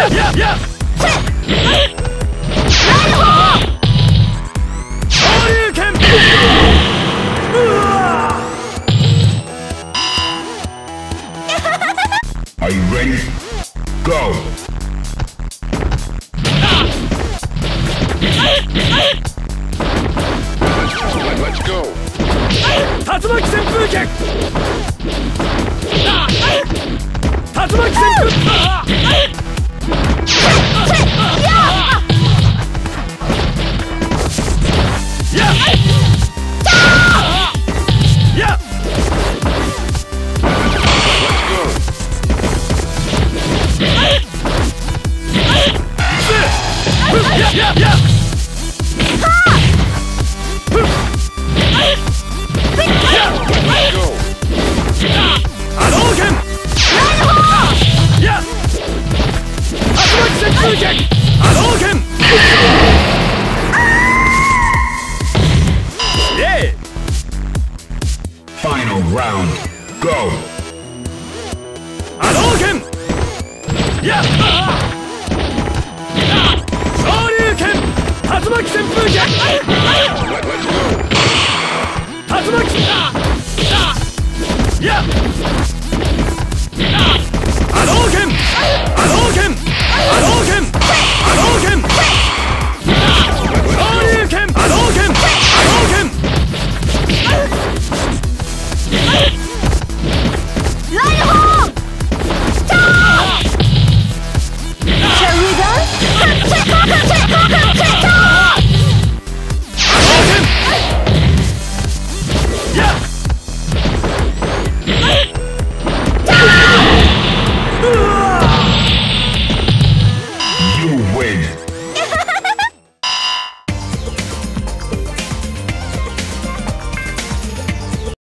Are you ready? Go. Let's go. Tatsumaki Senpu Jet! Ah! Tatsumaki Final round. Go. Hadouken! Yeah! 竜巻旋風逆竜巻あ。ああ。